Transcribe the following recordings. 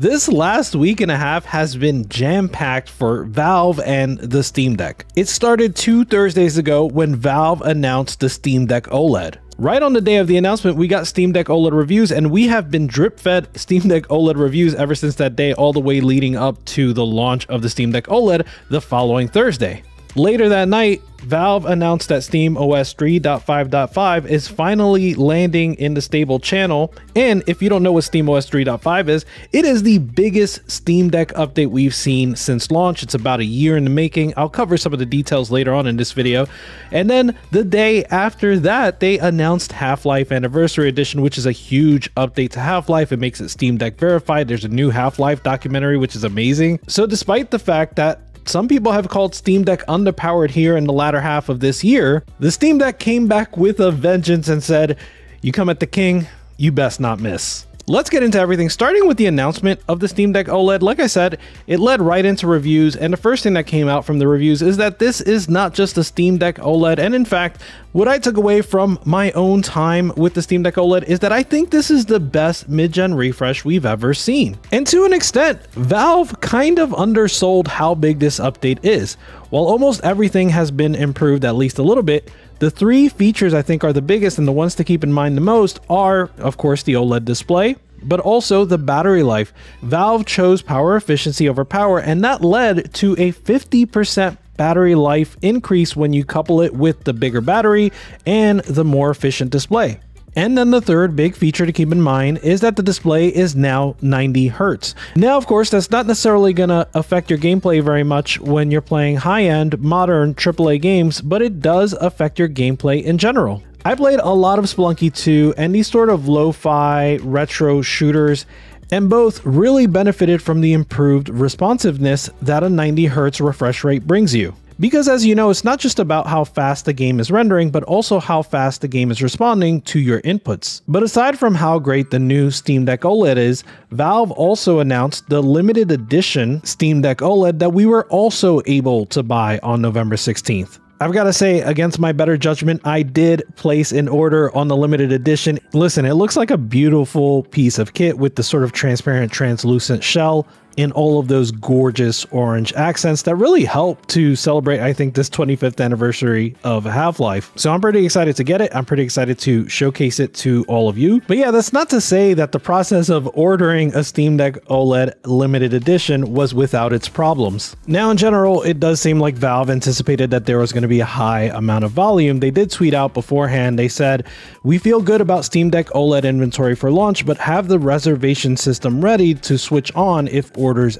This last week and a half has been jam packed for Valve and the Steam Deck. It started two Thursdays ago when Valve announced the Steam Deck OLED. Right on the day of the announcement, we got Steam Deck OLED reviews, and we have been drip fed Steam Deck OLED reviews ever since that day, all the way leading up to the launch of the Steam Deck OLED the following Thursday. Later that night, Valve announced that Steam OS 3.5.5 is finally landing in the stable channel. And if you don't know what Steam OS 3.5 is, it is the biggest Steam Deck update we've seen since launch. It's about a year in the making. I'll cover some of the details later on in this video. And then the day after that, they announced Half-Life Anniversary Edition, which is a huge update to Half-Life. It makes it Steam Deck verified. There's a new Half-Life documentary, which is amazing. So despite the fact that some people have called Steam Deck underpowered here in the latter half of this year. The Steam Deck came back with a vengeance and said, You come at the king, you best not miss. Let's get into everything, starting with the announcement of the Steam Deck OLED. Like I said, it led right into reviews, and the first thing that came out from the reviews is that this is not just a Steam Deck OLED, and in fact, what I took away from my own time with the Steam Deck OLED is that I think this is the best mid-gen refresh we've ever seen. And to an extent, Valve kind of undersold how big this update is. While almost everything has been improved at least a little bit, the three features I think are the biggest and the ones to keep in mind the most are, of course, the OLED display, but also the battery life. Valve chose power efficiency over power, and that led to a 50% battery life increase when you couple it with the bigger battery and the more efficient display. And then the third big feature to keep in mind is that the display is now 90 hertz. Now, of course, that's not necessarily going to affect your gameplay very much when you're playing high-end, modern AAA games, but it does affect your gameplay in general. I played a lot of Spelunky 2 and these sort of lo-fi retro shooters and both really benefited from the improved responsiveness that a 90 Hz refresh rate brings you. Because as you know, it's not just about how fast the game is rendering, but also how fast the game is responding to your inputs. But aside from how great the new Steam Deck OLED is, Valve also announced the limited edition Steam Deck OLED that we were also able to buy on November 16th. I've got to say, against my better judgment, I did place an order on the limited edition. Listen, it looks like a beautiful piece of kit with the sort of transparent, translucent shell in all of those gorgeous orange accents that really help to celebrate, I think, this 25th anniversary of Half-Life. So I'm pretty excited to get it. I'm pretty excited to showcase it to all of you. But yeah, that's not to say that the process of ordering a Steam Deck OLED limited edition was without its problems. Now, in general, it does seem like Valve anticipated that there was going to be a high amount of volume. They did tweet out beforehand, they said, we feel good about Steam Deck OLED inventory for launch, but have the reservation system ready to switch on if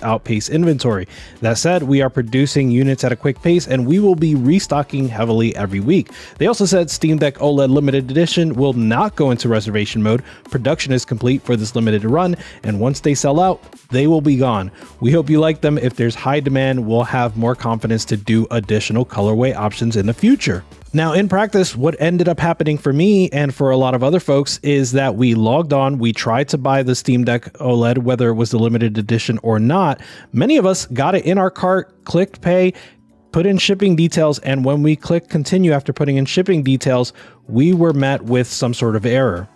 outpace inventory. That said, we are producing units at a quick pace and we will be restocking heavily every week. They also said Steam Deck OLED limited edition will not go into reservation mode. Production is complete for this limited run, and once they sell out, they will be gone. We hope you like them. If there's high demand, we'll have more confidence to do additional colorway options in the future. Now, in practice, what ended up happening for me and for a lot of other folks is that we logged on, we tried to buy the Steam Deck OLED, whether it was the limited edition or not. Many of us got it in our cart, clicked pay, put in shipping details, and when we clicked continue after putting in shipping details, we were met with some sort of error.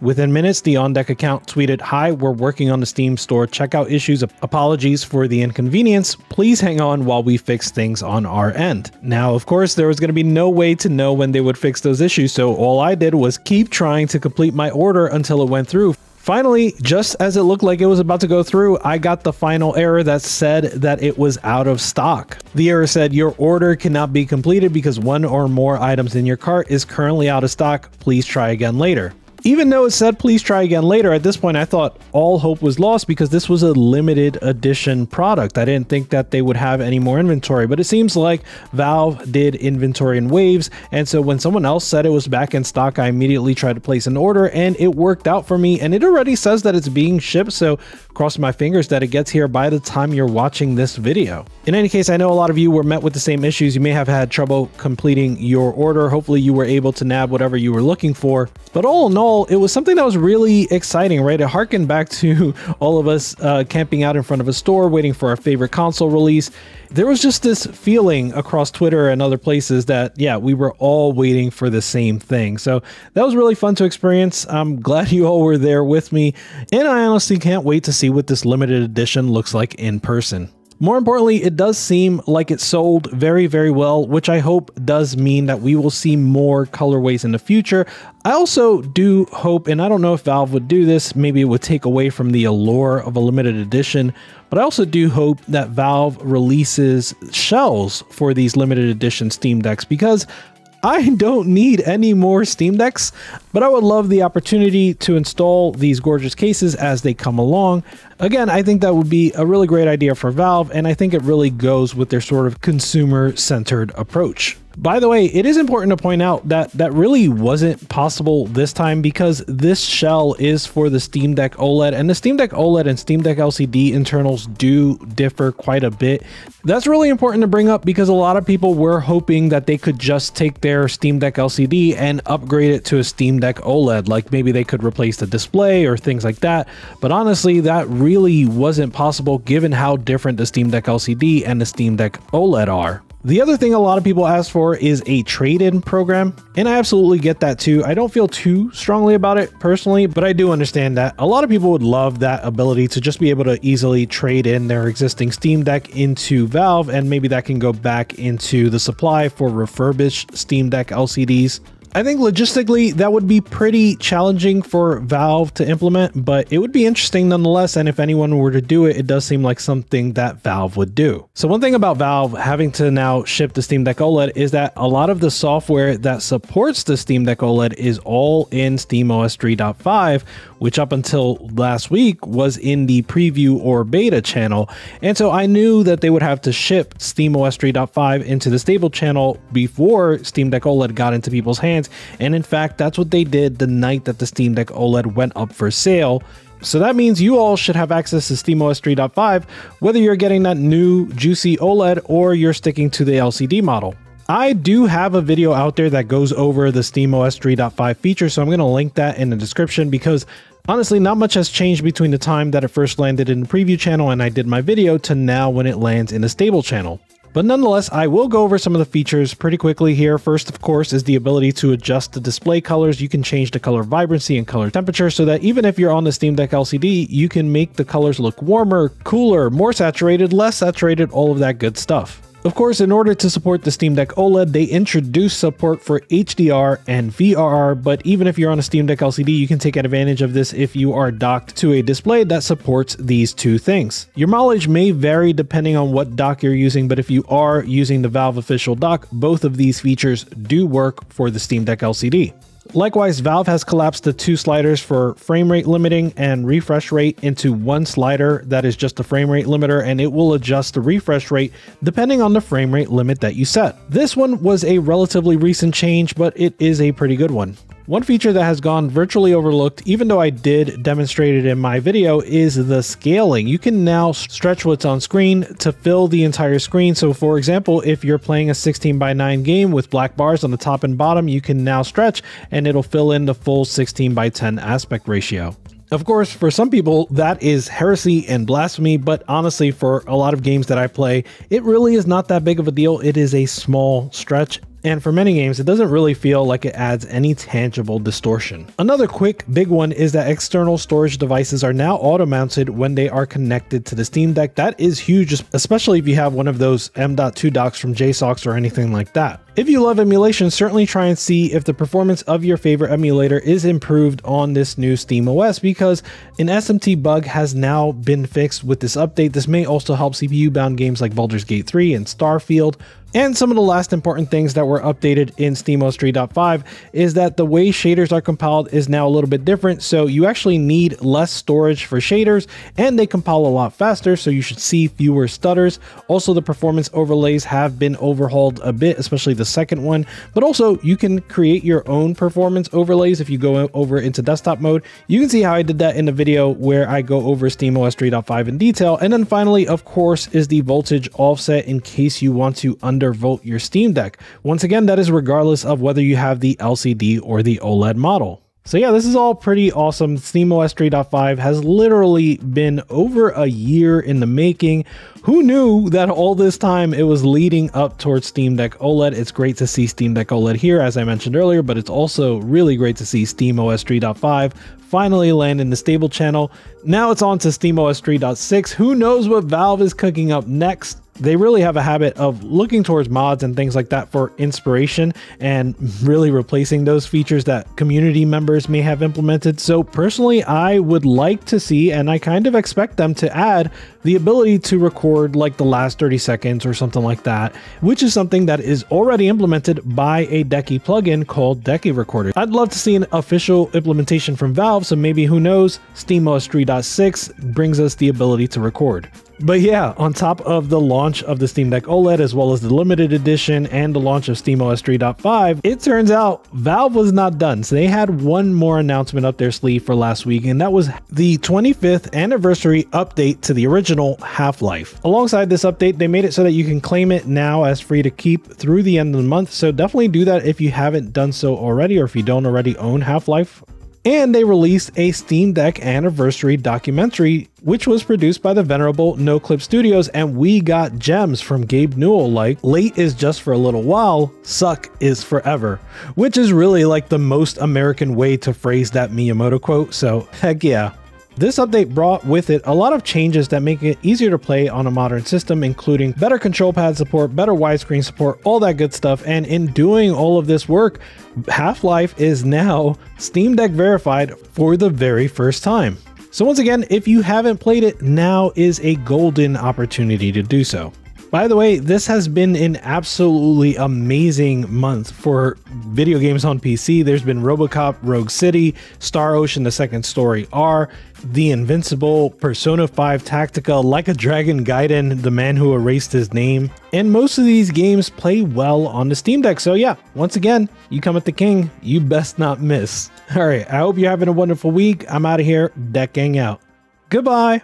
Within minutes, the On Deck account tweeted, Hi, we're working on the Steam store checkout issues. Apologies for the inconvenience. Please hang on while we fix things on our end. Now, of course, there was going to be no way to know when they would fix those issues, so all I did was keep trying to complete my order until it went through. Finally, just as it looked like it was about to go through, I got the final error that said that it was out of stock. The error said your order cannot be completed because one or more items in your cart is currently out of stock. Please try again later. Even though it said please try again later, at this point I thought all hope was lost because this was a limited edition product. I didn't think that they would have any more inventory, but it seems like Valve did inventory in waves. And so when someone else said it was back in stock, I immediately tried to place an order and it worked out for me. And it already says that it's being shipped. So cross my fingers that it gets here by the time you're watching this video. In any case, I know a lot of you were met with the same issues. You may have had trouble completing your order. Hopefully you were able to nab whatever you were looking for. But all in all, it was something that was really exciting, right? It harkened back to all of us uh, camping out in front of a store, waiting for our favorite console release there was just this feeling across Twitter and other places that, yeah, we were all waiting for the same thing. So that was really fun to experience. I'm glad you all were there with me. And I honestly can't wait to see what this limited edition looks like in person. More importantly, it does seem like it sold very, very well, which I hope does mean that we will see more colorways in the future. I also do hope, and I don't know if Valve would do this, maybe it would take away from the allure of a limited edition, but I also do hope that Valve releases shells for these limited edition Steam Decks because I don't need any more Steam Decks, but I would love the opportunity to install these gorgeous cases as they come along. Again, I think that would be a really great idea for Valve, and I think it really goes with their sort of consumer centered approach. By the way, it is important to point out that that really wasn't possible this time because this shell is for the Steam Deck OLED and the Steam Deck OLED and Steam Deck LCD internals do differ quite a bit. That's really important to bring up because a lot of people were hoping that they could just take their Steam Deck LCD and upgrade it to a Steam Deck OLED, like maybe they could replace the display or things like that. But honestly, that really wasn't possible given how different the Steam Deck LCD and the Steam Deck OLED are. The other thing a lot of people ask for is a trade-in program, and I absolutely get that too. I don't feel too strongly about it personally, but I do understand that a lot of people would love that ability to just be able to easily trade in their existing Steam Deck into Valve, and maybe that can go back into the supply for refurbished Steam Deck LCDs. I think logistically that would be pretty challenging for Valve to implement, but it would be interesting nonetheless. And if anyone were to do it, it does seem like something that Valve would do. So one thing about Valve having to now ship the Steam Deck OLED is that a lot of the software that supports the Steam Deck OLED is all in SteamOS 3.5, which up until last week was in the preview or beta channel. And so I knew that they would have to ship SteamOS 3.5 into the stable channel before Steam Deck OLED got into people's hands and in fact, that's what they did the night that the Steam Deck OLED went up for sale. So that means you all should have access to SteamOS 3.5, whether you're getting that new juicy OLED or you're sticking to the LCD model. I do have a video out there that goes over the SteamOS 3.5 feature, so I'm going to link that in the description because honestly, not much has changed between the time that it first landed in the preview channel and I did my video to now when it lands in the stable channel. But nonetheless, I will go over some of the features pretty quickly here. First, of course, is the ability to adjust the display colors. You can change the color vibrancy and color temperature so that even if you're on the Steam Deck LCD, you can make the colors look warmer, cooler, more saturated, less saturated, all of that good stuff. Of course, in order to support the Steam Deck OLED, they introduced support for HDR and VRR, but even if you're on a Steam Deck LCD, you can take advantage of this if you are docked to a display that supports these two things. Your mileage may vary depending on what dock you're using, but if you are using the Valve official dock, both of these features do work for the Steam Deck LCD. Likewise, Valve has collapsed the two sliders for frame rate limiting and refresh rate into one slider that is just the frame rate limiter and it will adjust the refresh rate depending on the frame rate limit that you set. This one was a relatively recent change, but it is a pretty good one. One feature that has gone virtually overlooked, even though I did demonstrate it in my video, is the scaling. You can now stretch what's on screen to fill the entire screen. So for example, if you're playing a 16 by 9 game with black bars on the top and bottom, you can now stretch and it'll fill in the full 16 by 10 aspect ratio. Of course, for some people, that is heresy and blasphemy, but honestly, for a lot of games that I play, it really is not that big of a deal. It is a small stretch and for many games, it doesn't really feel like it adds any tangible distortion. Another quick big one is that external storage devices are now auto-mounted when they are connected to the Steam Deck. That is huge, especially if you have one of those M.2 docks from JSAUX or anything like that. If you love emulation, certainly try and see if the performance of your favorite emulator is improved on this new Steam OS because an SMT bug has now been fixed with this update. This may also help CPU bound games like Baldur's Gate 3 and Starfield, and some of the last important things that were updated in SteamOS 3.5 is that the way shaders are compiled is now a little bit different. So you actually need less storage for shaders and they compile a lot faster. So you should see fewer stutters. Also, the performance overlays have been overhauled a bit, especially the second one. But also you can create your own performance overlays if you go over into desktop mode. You can see how I did that in the video where I go over SteamOS 3.5 in detail. And then finally, of course, is the voltage offset in case you want to undervolt your Steam Deck. Once again, that is regardless of whether you have the LCD or the OLED model. So yeah, this is all pretty awesome. SteamOS 3.5 has literally been over a year in the making. Who knew that all this time it was leading up towards Steam Deck OLED? It's great to see Steam Deck OLED here, as I mentioned earlier, but it's also really great to see SteamOS 3.5 finally land in the stable channel. Now it's on to SteamOS 3.6. Who knows what Valve is cooking up next? They really have a habit of looking towards mods and things like that for inspiration and really replacing those features that community members may have implemented. So personally, I would like to see, and I kind of expect them to add the ability to record like the last 30 seconds or something like that, which is something that is already implemented by a Decky plugin called Decky Recorder. I'd love to see an official implementation from Valve, so maybe who knows, SteamOS 3.6 brings us the ability to record. But yeah, on top of the launch of the Steam Deck OLED, as well as the limited edition and the launch of SteamOS 3.5, it turns out Valve was not done. So they had one more announcement up their sleeve for last week, and that was the 25th anniversary update to the original Half-Life. Alongside this update, they made it so that you can claim it now as free to keep through the end of the month. So definitely do that if you haven't done so already, or if you don't already own Half-Life and they released a Steam Deck anniversary documentary, which was produced by the venerable NoClip Studios, and we got gems from Gabe Newell like late is just for a little while, suck is forever, which is really like the most American way to phrase that Miyamoto quote, so heck yeah. This update brought with it a lot of changes that make it easier to play on a modern system, including better control pad support, better widescreen support, all that good stuff. And in doing all of this work, Half-Life is now Steam Deck verified for the very first time. So once again, if you haven't played it, now is a golden opportunity to do so. By the way, this has been an absolutely amazing month for video games on PC. There's been Robocop Rogue City, Star Ocean The Second Story R, The Invincible, Persona 5 Tactica, Like a Dragon Gaiden, The Man Who Erased His Name. And most of these games play well on the Steam Deck. So yeah, once again, you come at the king, you best not miss. All right, I hope you're having a wonderful week. I'm out of here. Deck Gang out. Goodbye.